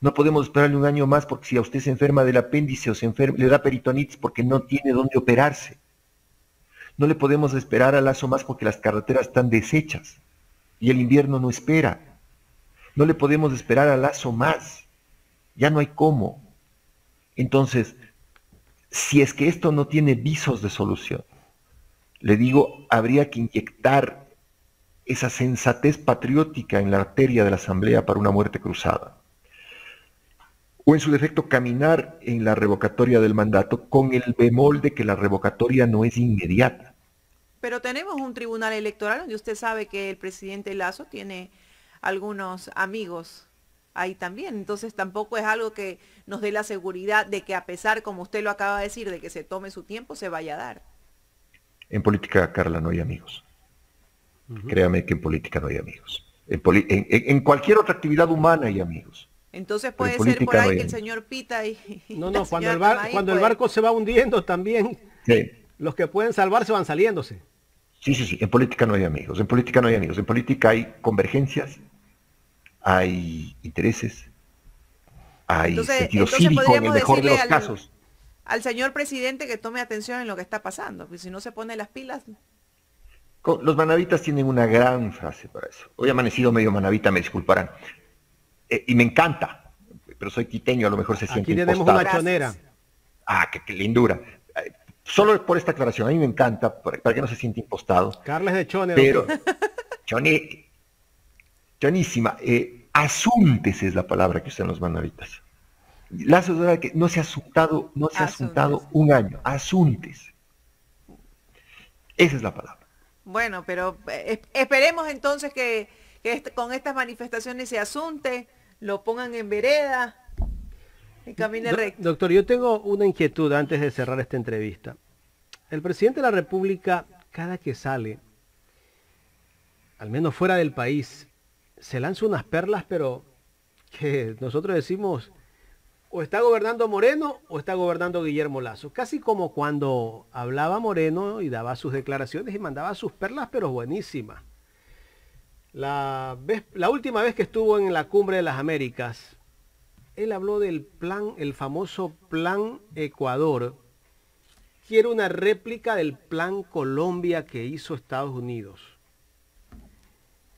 No podemos esperarle un año más porque si a usted se enferma del apéndice o se enferma, le da peritonitis porque no tiene dónde operarse. No le podemos esperar a Lazo más porque las carreteras están deshechas y el invierno no espera. No le podemos esperar a Lazo más. Ya no hay cómo. Entonces, si es que esto no tiene visos de solución, le digo, habría que inyectar esa sensatez patriótica en la arteria de la Asamblea para una muerte cruzada. O en su defecto caminar en la revocatoria del mandato con el bemol de que la revocatoria no es inmediata. Pero tenemos un tribunal electoral donde usted sabe que el presidente Lazo tiene algunos amigos ahí también. Entonces tampoco es algo que nos dé la seguridad de que a pesar, como usted lo acaba de decir, de que se tome su tiempo, se vaya a dar. En política, Carla, no hay amigos. Créame que en política no hay amigos. En, cualquier otra actividad humana hay amigos. Entonces puede ser por ahí que el señor pita y... no, no, cuando, el, cuando el barco se va hundiendo también, los que pueden salvarse van saliéndose. Sí, sí, sí, en política no hay amigos, en política no hay amigos, en política hay convergencias, hay intereses, hay sentido cívico en el mejor de los casos. Al señor presidente que tome atención en lo que está pasando, porque si no se pone las pilas... Los manavitas tienen una gran frase para eso. Hoy he amanecido medio manavita, me disculparán. Eh, y me encanta, pero soy quiteño, a lo mejor se siente Aquí tenemos una chonera. Ah, qué, lindura. Eh, solo por esta aclaración, a mí me encanta, para que no se siente impostado. Carles de Chone. Pero, Chone, chonísima. Eh, asuntes es la palabra que usan los manavitas. Lazo que no se ha asuntado, no se ha asuntado un año. Asuntes. Esa es la palabra. Bueno, pero esperemos entonces que, con estas manifestaciones se asunte lo pongan en vereda y camine recto. Doctor, yo tengo una inquietud antes de cerrar esta entrevista. El presidente de la República, cada que sale, al menos fuera del país, se lanza unas perlas, pero que nosotros decimos, o está gobernando Moreno o está gobernando Guillermo Lazo. Casi como cuando hablaba Moreno y daba sus declaraciones y mandaba sus perlas, pero buenísimas. La, última vez que estuvo en la cumbre de las Américas, él habló del plan, el famoso plan Ecuador. Quiere una réplica del plan Colombia que hizo Estados Unidos.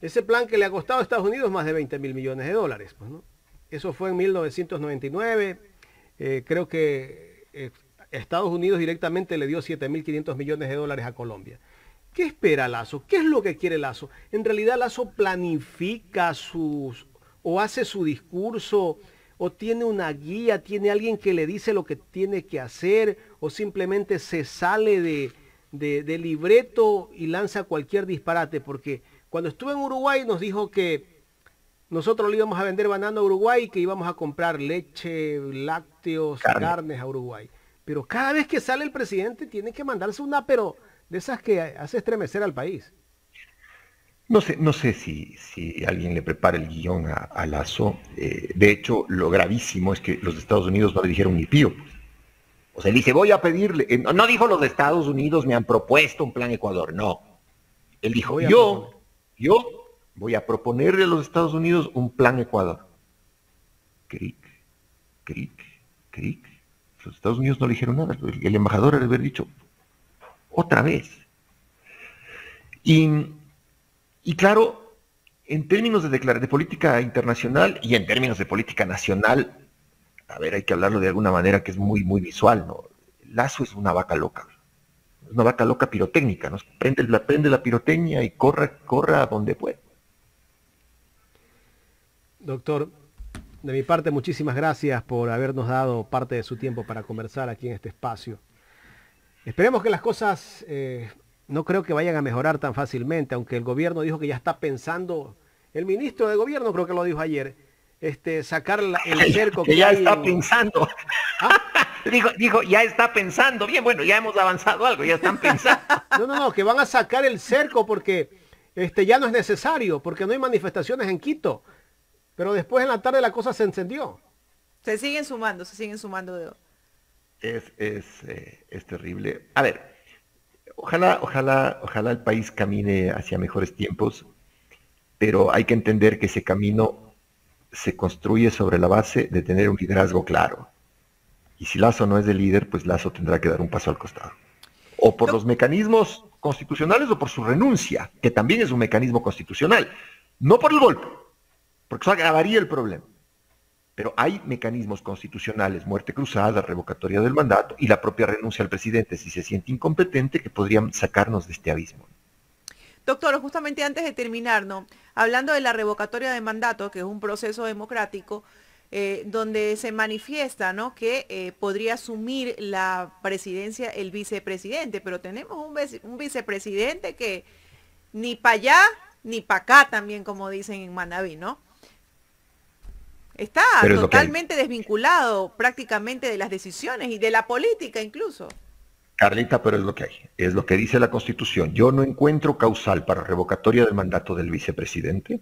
Ese plan que le ha costado a Estados Unidos más de 20 mil millones de dólares. Pues, Eso fue en 1999. Eh, creo que eh, Estados Unidos directamente le dio 7.500 millones de dólares a Colombia. ¿Qué espera Lazo? ¿Qué es lo que quiere Lazo? En realidad Lazo planifica sus o hace su discurso o tiene una guía, tiene alguien que le dice lo que tiene que hacer o simplemente se sale de, de, libreto y lanza cualquier disparate. Porque cuando estuve en Uruguay nos dijo que nosotros le íbamos a vender banano a Uruguay y que íbamos a comprar leche, lácteos, carnes a Uruguay. Pero cada vez que sale el presidente tiene que mandarse una, pero de esas que hace estremecer al país. No sé, no sé si, si alguien le prepara el guion a, Lazo. Eh, de hecho, lo gravísimo es que los de Estados Unidos no le dijeron ni pío. O sea, él dice, voy a pedirle. Eh, no, dijo los de Estados Unidos me han propuesto un plan Ecuador. No. Él dijo, yo, yo voy a proponerle a los Estados Unidos un plan Ecuador. Cric, cric, cric. Los Estados Unidos no le dijeron nada. El, embajador debe haber dicho, otra vez. Y, claro, en términos de, política internacional y en términos de política nacional, a ver, hay que hablarlo de alguna manera que es muy, muy visual, ¿no? Lazo es una vaca loca, es una vaca loca pirotécnica, ¿no? Prende, la, prende la pirotecnia y corra, corra donde puede. Doctor, de mi parte, muchísimas gracias por habernos dado parte de su tiempo para conversar aquí en este espacio. Esperemos que las cosas eh, no creo que vayan a mejorar tan fácilmente, aunque el gobierno dijo que ya está pensando, el ministro de gobierno creo que lo dijo ayer, este, sacar el cerco que, ya está pensando. ¿Ah? dijo, dijo, ya está pensando. Bien, bueno, ya hemos avanzado algo, ya están pensando. No, no, no, que van a sacar el cerco porque este, ya no es necesario, porque no hay manifestaciones en Quito. Pero después en la tarde la cosa se encendió. Se siguen sumando, se siguen sumando de es, eh, es, terrible. A ver, ojalá, ojalá, ojalá el país camine hacia mejores tiempos, pero hay que entender que ese camino se construye sobre la base de tener un liderazgo claro. Y si Lazo no es el líder, pues Lazo tendrá que dar un paso al costado. O por los mecanismos constitucionales o por su renuncia, que también es un mecanismo constitucional. No por el golpe, porque eso agravaría el problema. Pero hay mecanismos constitucionales, muerte cruzada, revocatoria del mandato y la propia renuncia al presidente si se siente incompetente que podrían sacarnos de este abismo. Doctor, justamente antes de terminar, ¿no? hablando de la revocatoria de mandato, que es un proceso democrático, eh, donde se manifiesta ¿no? que eh, podría asumir la presidencia el vicepresidente, pero tenemos un, un vicepresidente que ni para allá ni para acá también, como dicen en Manaví, ¿no? Está totalmente desvinculado prácticamente de las decisiones y de la política incluso. Carlita, pero es lo que hay, es lo que dice la Constitución. Yo no encuentro causal para revocatoria del mandato del vicepresidente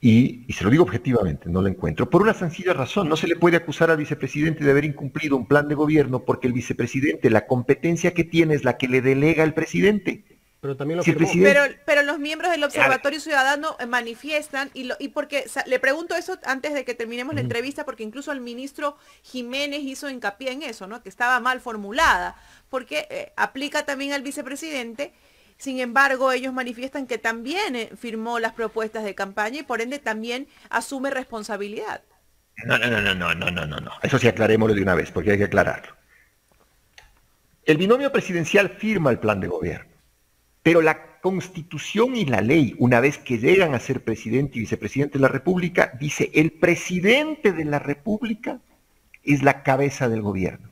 Y, se lo digo objetivamente, no lo encuentro. Por una sencilla razón, no se le puede acusar al vicepresidente de haber incumplido un plan de gobierno porque el vicepresidente, la competencia que tiene es la que le delega el presidente. Pero también lo sí, pero, pero, los miembros del Observatorio Ciudadano eh, manifiestan, y, lo, y porque le pregunto eso antes de que terminemos la entrevista, porque incluso el ministro Jiménez hizo hincapié en eso, ¿no? que estaba mal formulada, porque eh, aplica también al vicepresidente. Sin embargo, ellos manifiestan que también eh, firmó las propuestas de campaña y por ende también asume responsabilidad. No, no, no, no, no, no, no, no. Eso sí aclarémoslo de una vez, porque hay que aclararlo. El binomio presidencial firma el plan de gobierno. Pero la constitución y la ley, una vez que llegan a ser presidente y vicepresidente de la República, dice, el presidente de la República es la cabeza del gobierno.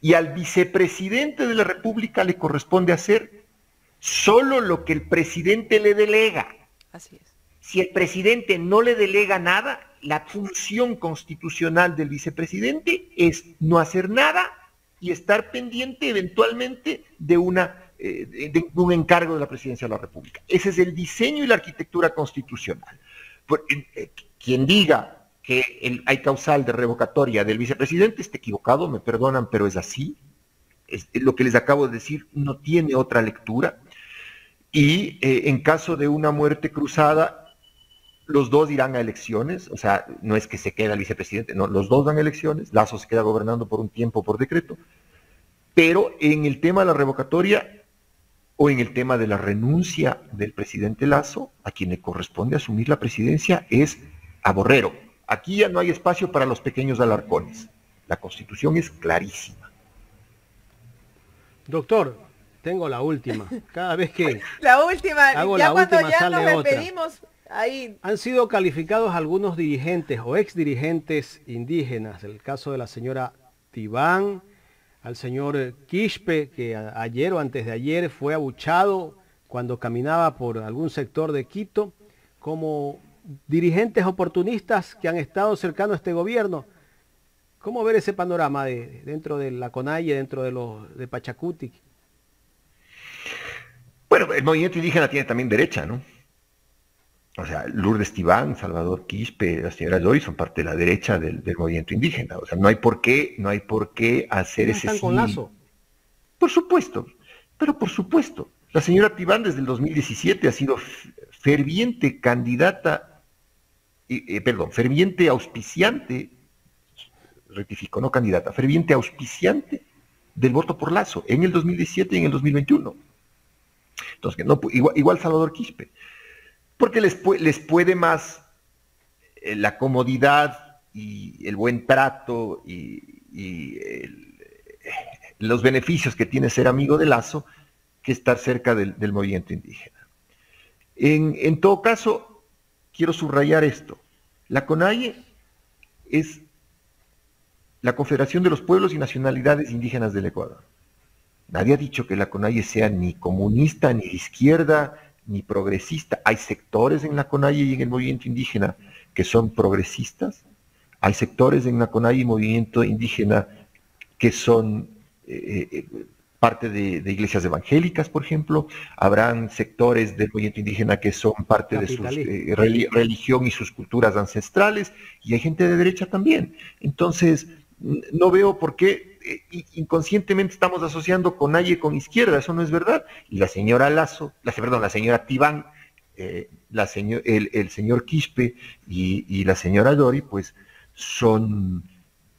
Y al vicepresidente de la República le corresponde hacer solo lo que el presidente le delega. Así es. Si el presidente no le delega nada, la función constitucional del vicepresidente es no hacer nada y estar pendiente eventualmente de una eh, de, un encargo de la presidencia de la República. Ese es el diseño y la arquitectura constitucional. Eh, eh, quien diga que hay causal de revocatoria del vicepresidente está equivocado, me perdonan, pero es así. lo que les acabo de decir no tiene otra lectura. Y en caso de una muerte cruzada, los dos irán a elecciones, o sea, no es que se quede el vicepresidente, no, los dos dan elecciones, Lazo se queda gobernando por un tiempo por decreto, pero en el tema de la revocatoria o en el tema de la renuncia del presidente Lazo, a quien le corresponde asumir la presidencia es a Borrero. Aquí ya no hay espacio para los pequeños alarcones. La constitución es clarísima. Doctor, tengo la última. Cada vez que la última, hago ya la cuando última, ya nos despedimos, ahí. Han sido calificados algunos dirigentes o ex dirigentes indígenas, el caso de la señora Tibán, al señor Quispe, que ayer o antes de ayer fue abuchado cuando caminaba por algún sector de Quito, como dirigentes oportunistas que han estado cercanos a este gobierno. ¿Cómo ver ese panorama de, dentro de la CONAIE, dentro de, los, de Pachacuti? Bueno, el movimiento indígena tiene también derecha, ¿no? O sea, Lourdes Tibán, Salvador Quispe, la señora Joy son parte de la derecha del, movimiento indígena. O sea, no hay por qué, no hay por qué hacer ese están con lazo? Por supuesto, pero por supuesto. La señora Tibán desde el 2017 ha sido ferviente candidata, eh, perdón, ferviente auspiciante, rectifico, no candidata, ferviente auspiciante del voto por Lazo en el 2017 y en el 2021. Entonces, no, igual, igual Salvador Quispe porque les, les puede más eh, la comodidad y el buen trato y, los beneficios que tiene ser amigo de Lazo que estar cerca del, movimiento indígena. En, todo caso, quiero subrayar esto. La CONAIE es la Confederación de los Pueblos y Nacionalidades Indígenas del Ecuador. Nadie ha dicho que la CONAIE sea ni comunista, ni izquierda, ni progresista. Hay sectores en la CONAIE y en el movimiento indígena que son progresistas. Hay sectores en la CONAIE y movimiento indígena que son eh, eh, parte de, iglesias evangélicas, por ejemplo. Habrán sectores del movimiento indígena que son parte de su eh, religión y sus culturas ancestrales. Y hay gente de derecha también. Entonces, no veo por qué inconscientemente estamos asociando con Aye con izquierda, eso no es verdad. Y la señora Lazo, la, perdón, la señora Tibán, eh, la señor, el, señor Quispe y, la señora Dori, pues son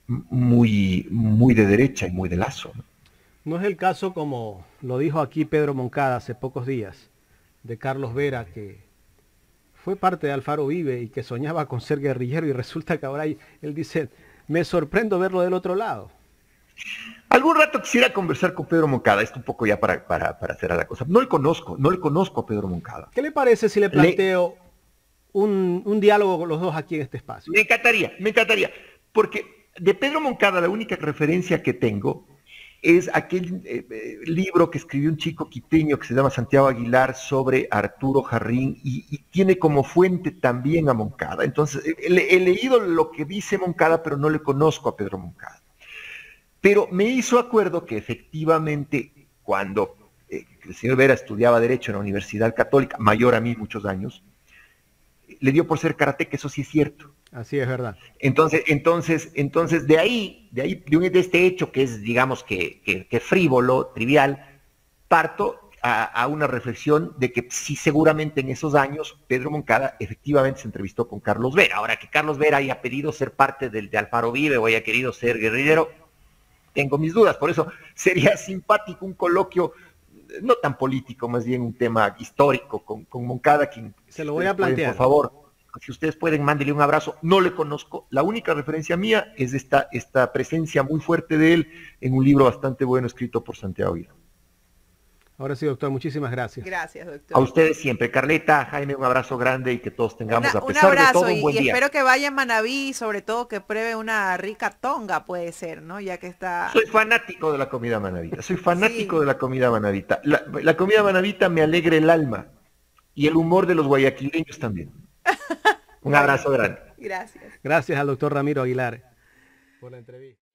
muy, muy de derecha y muy de Lazo. ¿no? es el caso como lo dijo aquí Pedro Moncada hace pocos días, de Carlos Vera, que fue parte de Alfaro Vive y que soñaba con ser guerrillero y resulta que ahora él dice, me sorprendo verlo del otro lado. Algún rato quisiera conversar con Pedro Moncada, esto un poco ya para, para, para hacer a la cosa. No le conozco, no le conozco a Pedro Moncada. ¿Qué le parece si le planteo Un, diálogo con los dos aquí en este espacio? Me encantaría, me encantaría. Porque de Pedro Moncada la única referencia que tengo es aquel eh, eh, libro que escribió un chico quiteño que se llama Santiago Aguilar sobre Arturo Jarrín y, tiene como fuente también a Moncada. Entonces, he, leído lo que dice Moncada, pero no le conozco a Pedro Moncada. Pero me hizo acuerdo que efectivamente cuando eh, el señor Vera estudiaba Derecho en la Universidad Católica, mayor a mí muchos años, le dio por ser karateca, eso sí es cierto. Así es verdad. Entonces, entonces, entonces de ahí, de ahí, de, este hecho que es, digamos, que, que, frívolo, trivial, parto a, una reflexión de que sí seguramente en esos años Pedro Moncada efectivamente se entrevistó con Carlos Vera. Ahora que Carlos Vera haya pedido ser parte del de Alfaro Vive o haya querido ser guerrillero, tengo mis dudas. Por eso sería simpático un coloquio no tan político, más bien un tema histórico con, con Moncada, quien se lo voy a plantear. por favor, si ustedes pueden, mándele un abrazo. No le conozco. La única referencia mía es esta, esta presencia muy fuerte de él en un libro bastante bueno escrito por Santiago Vila. Ahora sí, doctor, muchísimas gracias. Gracias, doctor. A ustedes siempre. Carleta, Jaime, un abrazo grande y que todos tengamos, a pesar de todo, un buen y, y espero que vaya a Manaví y sobre todo que pruebe una rica tonga, puede ser, ¿no? Ya que está... Soy fanático de la comida manavita, soy fanático de la comida manavita. La, la comida manavita me alegra el alma y el humor de los guayaquileños también. Un abrazo grande. Gracias. Gracias al doctor Ramiro Aguilar por la entrevista.